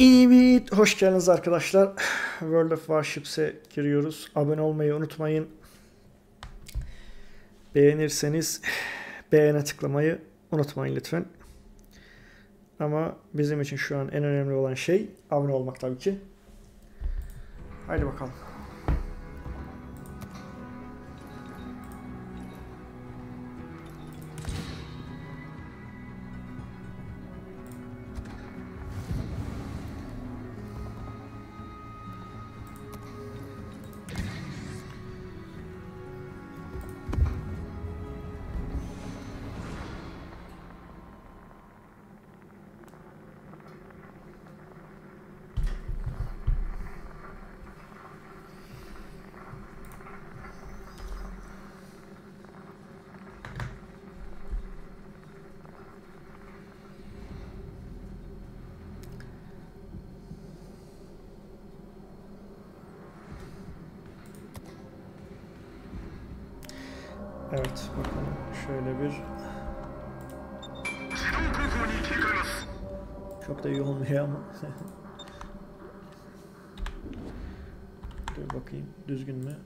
Evet, hoş geldiniz arkadaşlar. World of Warships'e giriyoruz. Abone olmayı unutmayın. Beğenirseniz beğene tıklamayı unutmayın lütfen. Ama bizim için şu an en önemli olan şey abone olmak tabii ki. Haydi bakalım. Evet bakalım. Şöyle bir. Çok da iyi olmuyor ama. Dur bakayım düzgün mü?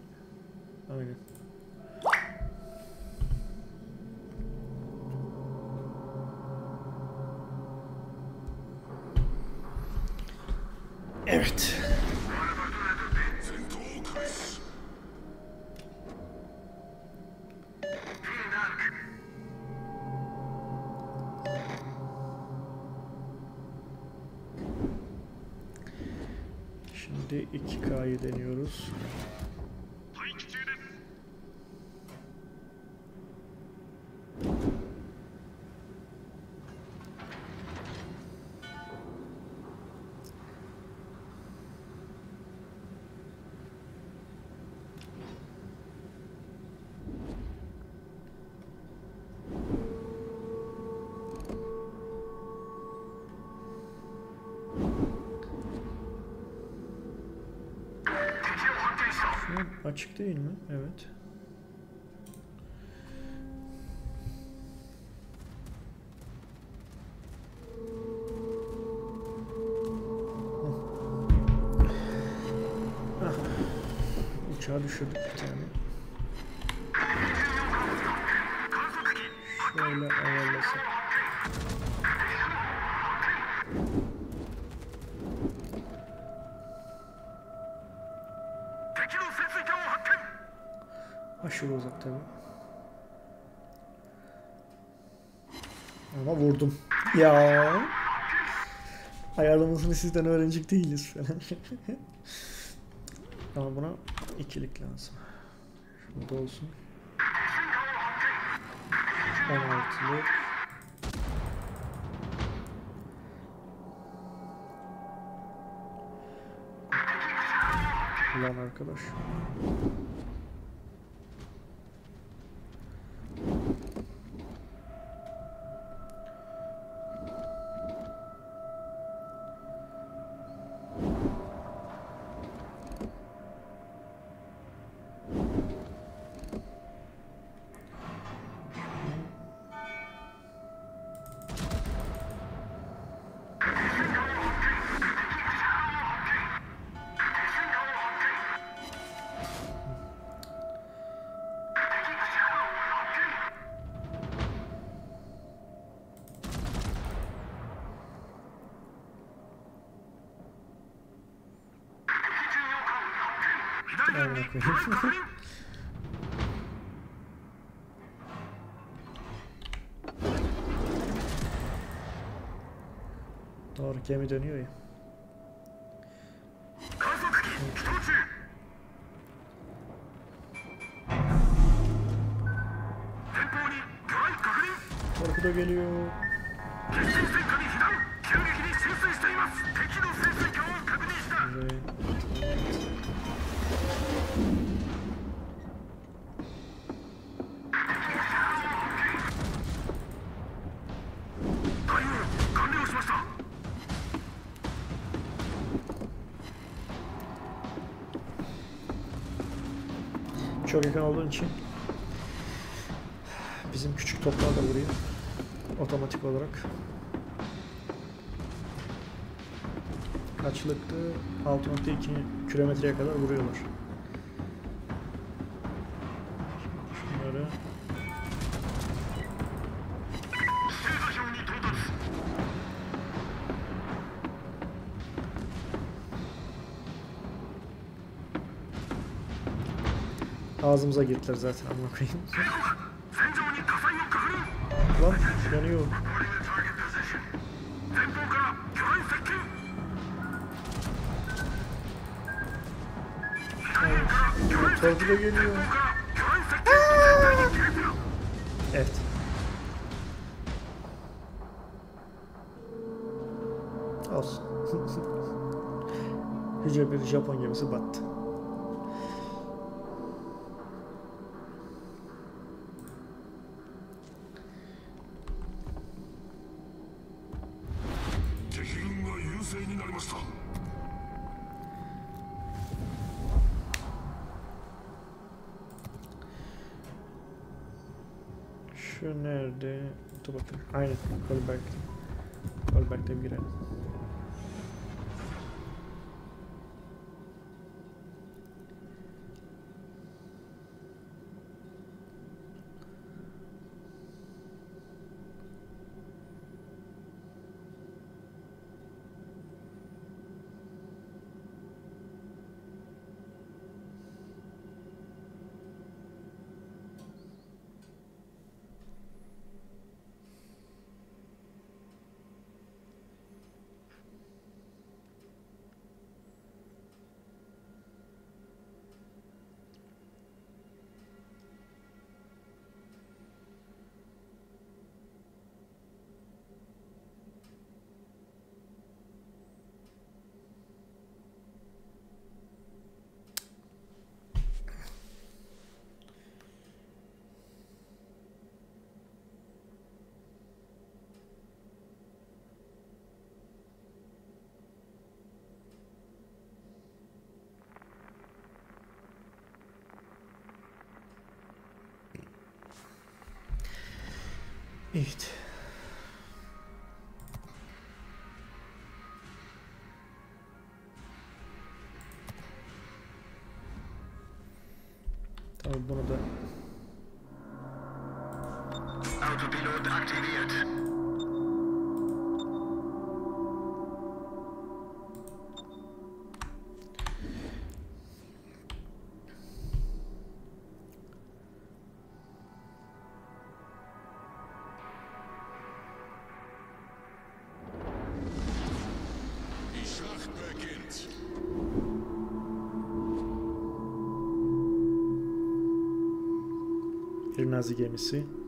Aynen. Açık değil mi? Evet. Uçağı düşürdük Aşırı uzak tabi. Ama vurdum. Ya. Ayarlamasını sizden öğrenecek değiliz falan. Ama buna ikilik lazım. Şurada olsun. 16'lık. Ulan arkadaş. koyayım. Doğru gemi dönüyor ya. Korku da geliyor. Çok yakın olduğun için bizim küçük toplar da vuruyor. Otomatik olarak. kaçlıktı? 6.2 kilometreye kadar vuruyorlar. ağzımıza gittiler zaten ama koyayım. Lan yanıyor. Torpido geliyor. Evet. Olsun. Hücre bir Japon gemisi battı. Aynen. Kolberg. Kolberg'de bir girelim. Evet. Tabii bunu da Autopilot aktiviert. Bir Nazi gemisi.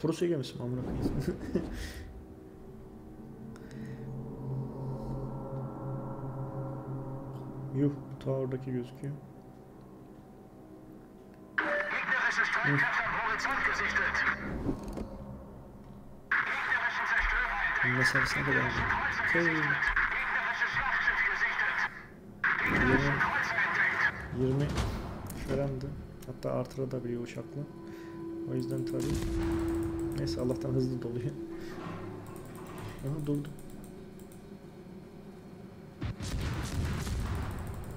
Prusya gemisi mi amına koyayım? Yuh, ta oradaki gözüküyor. Entdeckt. Mesafesine kadar. Gesichtet. 20, Kreuzer entdeckt. 20 falandı. Hatta artırabiliyor uçakla. O yüzden tabii. Neyse Allah'tan hızlı doluyor. Aha durdu.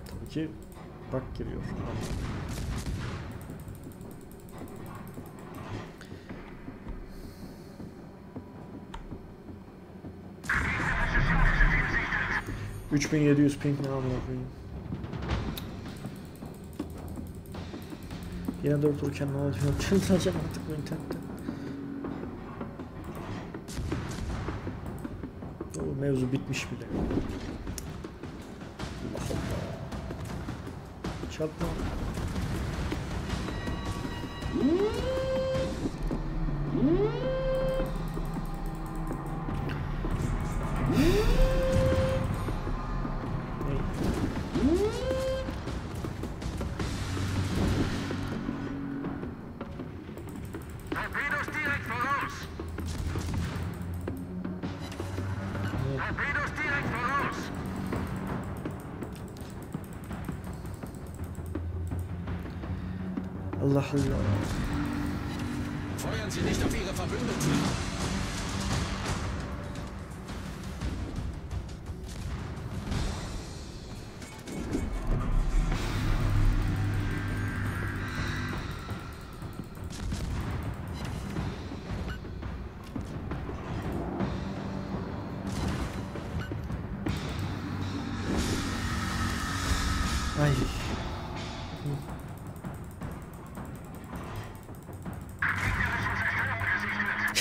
Tabii ki bak giriyor. ...3700 ping ne amına koyayım. Yine dört dururken ne oluyor? Çıldıracağım artık bu internette. Mevzu bitmiş bile. Allah Allah. Çarpma. Torpedos Allah Allah. Feuern Sie nicht auf Ihre Verbündeten.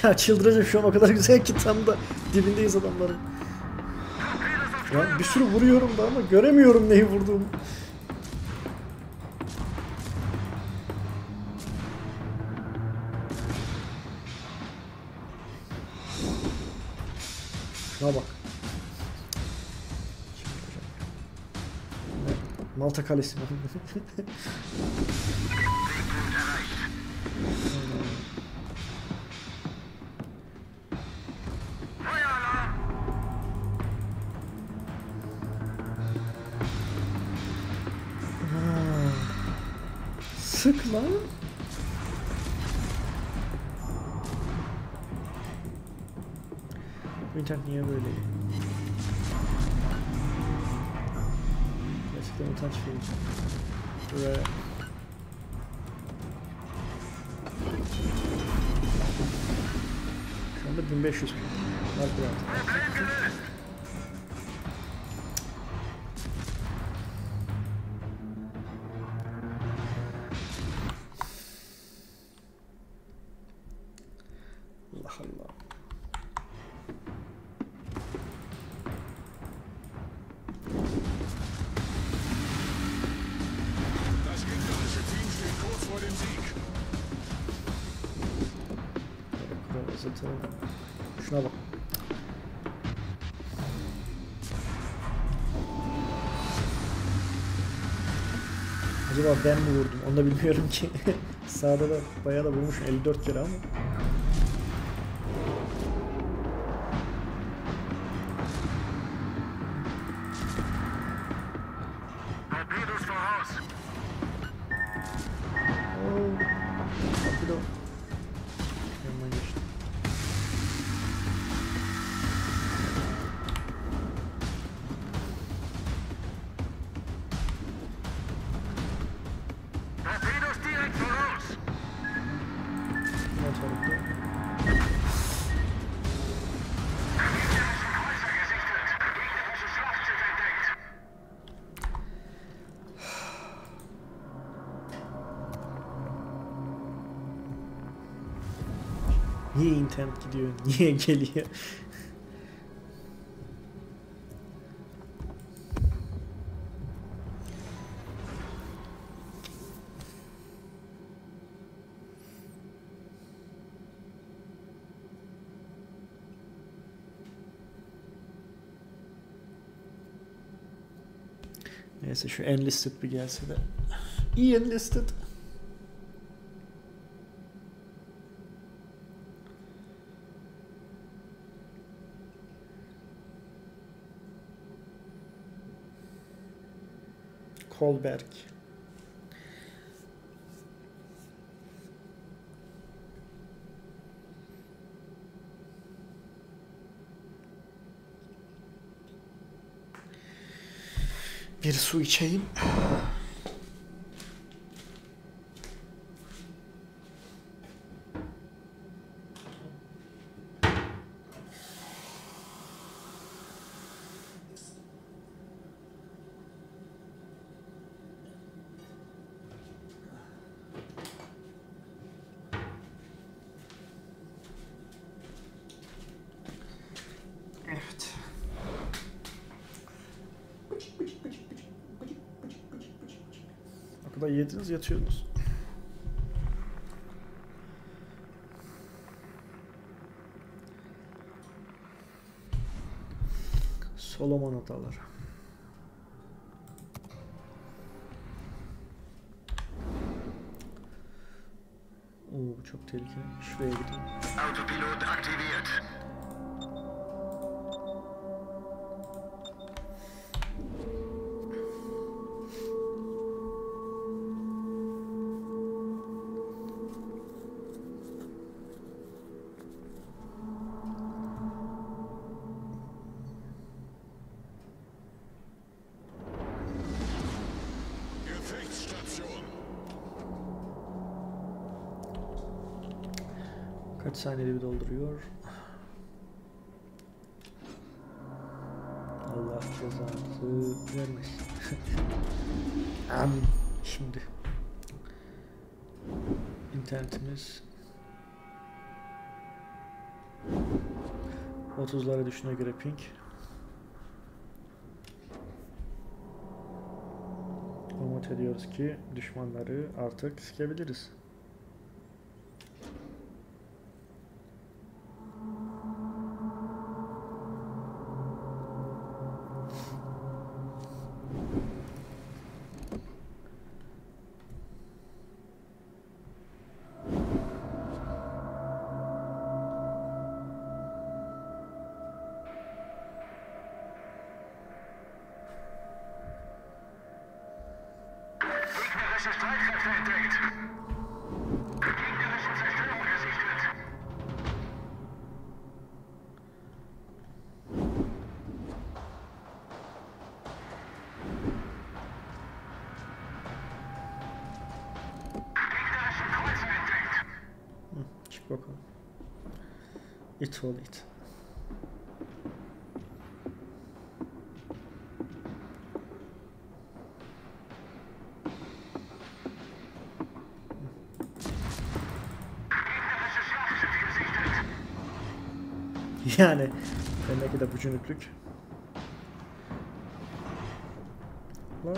Ya çıldıracağım şu an o kadar güzel ki tam da dibindeyiz adamların. Ya bir sürü vuruyorum da ama göremiyorum neyi vurduğumu. Şuna bak. Malta Kalesi lan. İnternet niye böyle? Gerçekten utanç verici. Ve Şu anda 1500 bin. Harikulade. Şuna bak. Acaba ben mi vurdum? Onu da bilmiyorum ki. Sağda da bayağı da vurmuşum 54 kere ama. Niye internet gidiyor? Niye geliyor? Neyse şu enlisted bir gelse de. İyi enlisted. Kolberg. Bir su içeyim. kalkıyordunuz, yatıyordunuz. Solomon Adaları. Oo çok tehlikeliymiş. Şuraya gidelim. Autopilot aktiviert. İnternetimiz 30'lara düşüne göre ping. Umut ediyoruz ki düşmanları artık sikebiliriz. Gesichtet. Yani bendeki de bücünüklük. Lan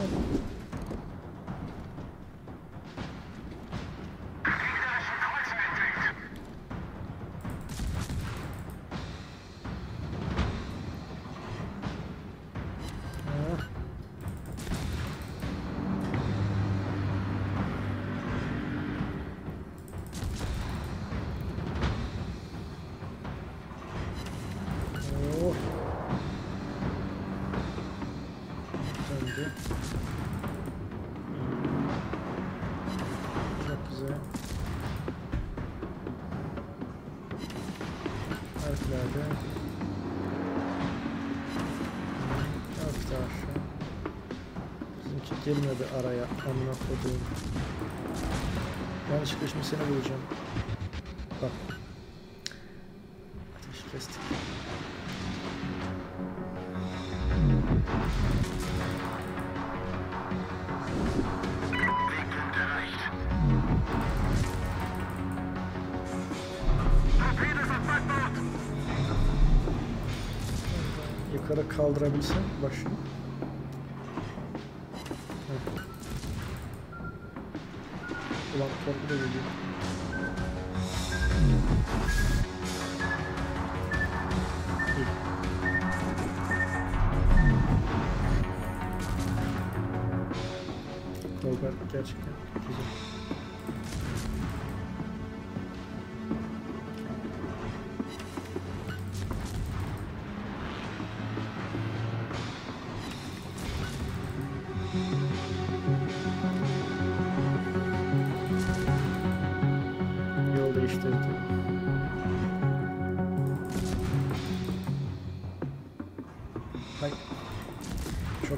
girmedi araya. Amına koduğum. Yanlışlıkla şimdi seni bulacağım. Bak. Ateş kestik. Yukarı kaldırabilsem başını.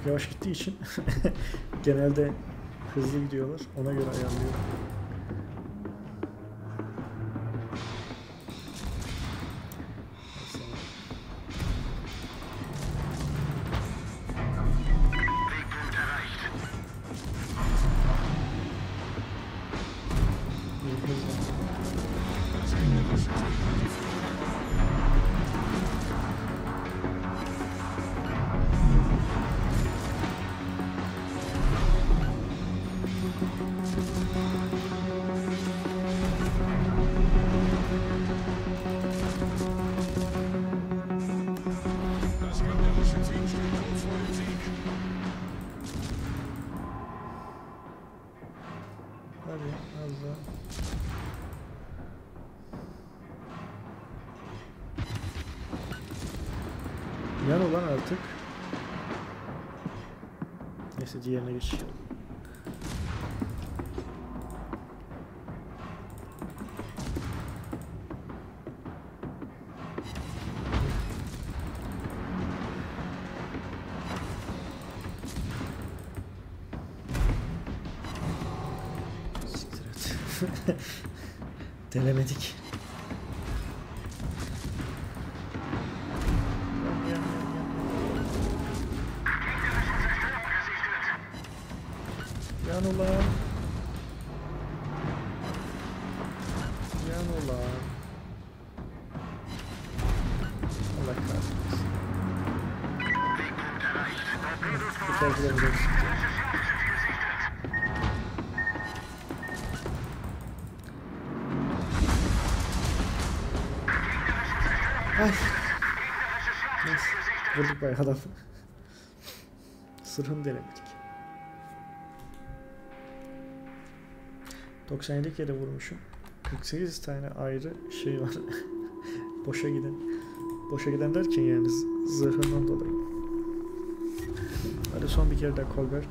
Yavaş gittiği için genelde hızlı gidiyorlar. Ona göre ayarlıyor. Olan artık. Neyse diğerine geçelim. Çıktı. Ay. Neyse. Vurduk bayağı adam. Sırhını denemedik. 97 kere vurmuşum. 48 tane ayrı şey var. boşa giden. Boşa giden derken yani zırhından dolayı. Son bir kere daha Kolberg.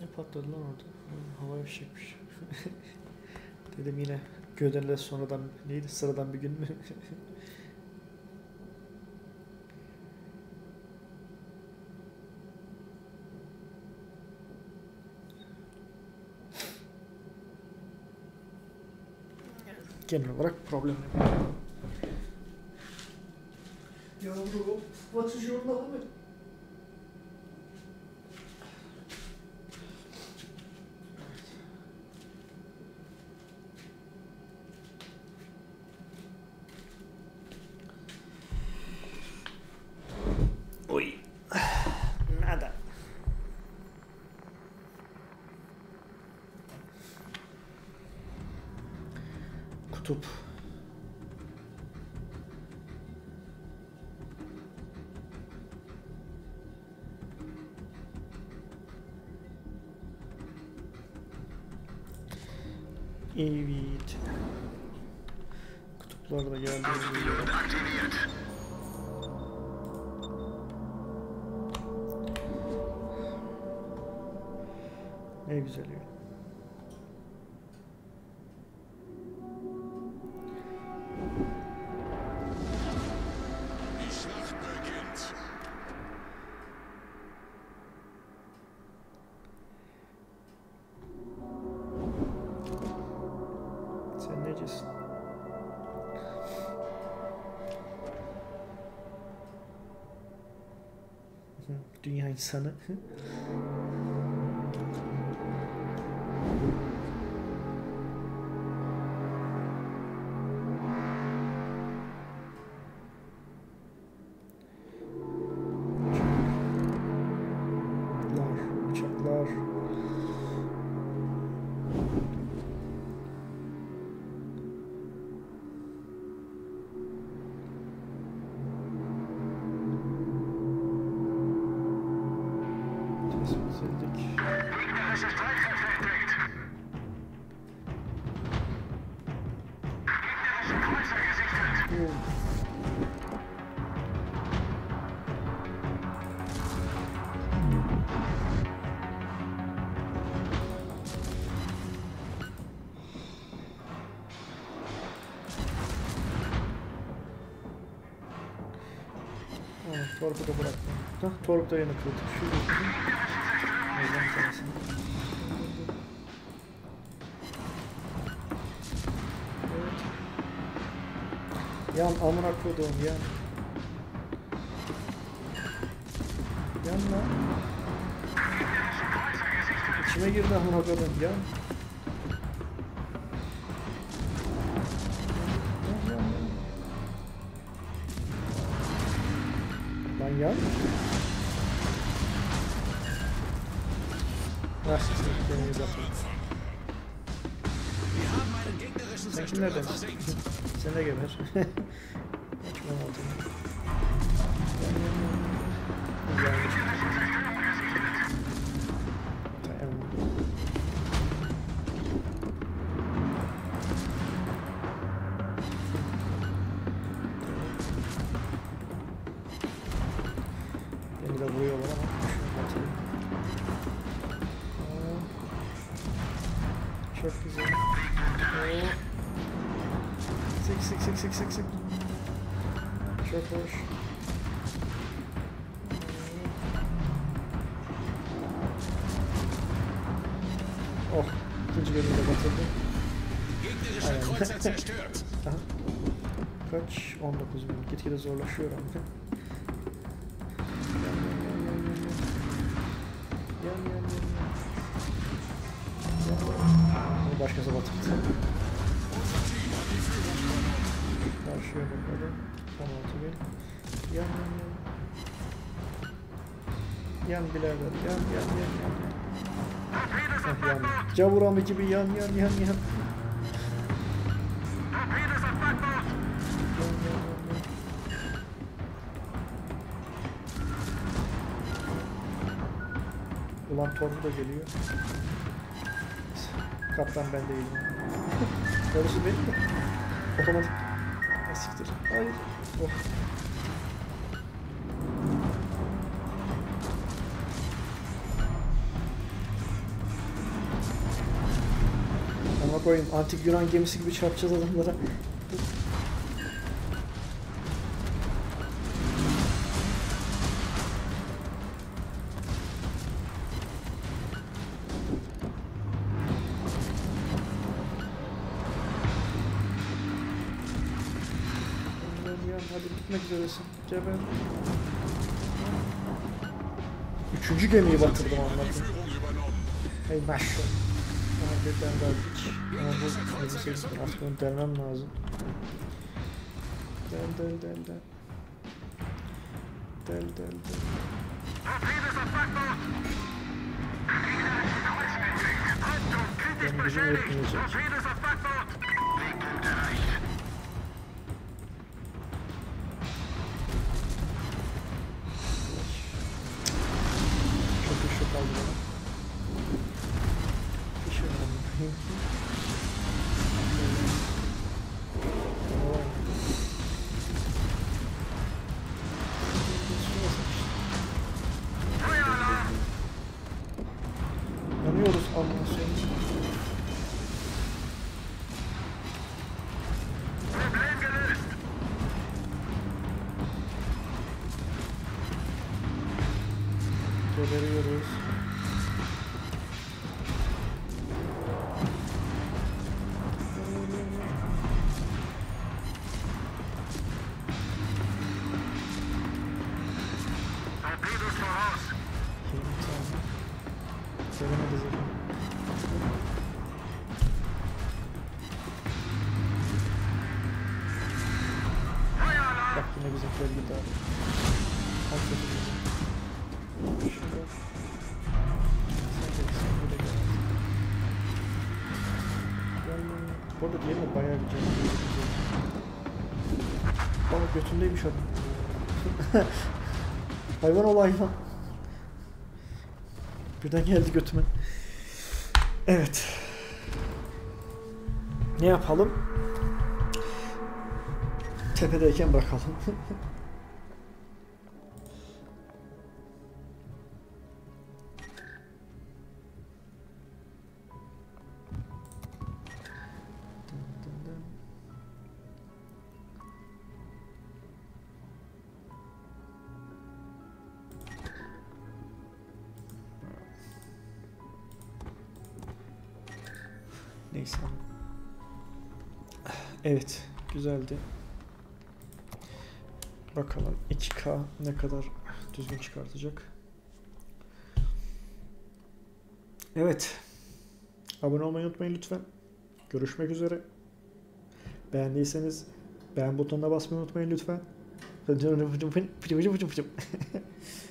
Ne patladı lan orada? Havaya fişekmiş. Dedim yine Göden'le sonradan neydi sıradan bir gün mü? Genel olarak problem yok. Yavrum, batış yolunu mı? Kutup. Evet. Kutuplar da geldi. Ne güzel ya. Dünya insanı. Torpu da bıraktım. Hah, torp da yine kırdık. Şu yapayım. Neyden tanesi. Evet. Yan amına koduğum yan. Yan lan. İçime girdi amına. Yan, yan, einen gegnerischen Sen kimlerden? Sen de geber. Çok hoş. Oh, ikinci bölümü de batırdı. Gegnerischer Aynen. Kreuzer zerstört. Aha. Kaç? 19 bin. Gitgide zorlaşıyor. Bunu başkası batırdı. Karşıya bakalım. 16 bin. Yan yan yan. Yan birader. Yan yan yan yan. Heh, yan. Cavuram gibi yan yan yan yan. Ulan torbu da geliyor. Kaptan ben değilim. Doğrusu benim de. Otomatik. Siktir. Hayır. Oh. Ama koyayım antik Yunan gemisi gibi çarpacağız adamlara. Yan hadi gitmek üzeresin. Geber. Üçüncü gemiyi batırdım anladım. Hey maşallah. Daha hiç. Ama bu elbiseyi onu delmem lazım. Del del del del. Del del del. Benim gücüm yetmeyecek. Hayvan ol hayvan. Birden geldi götüme. Evet. Ne yapalım? Tepedeyken bırakalım. geldi. Bakalım 2K ne kadar düzgün çıkartacak. Evet. Abone olmayı unutmayın lütfen. Görüşmek üzere. Beğendiyseniz beğen butonuna basmayı unutmayın lütfen.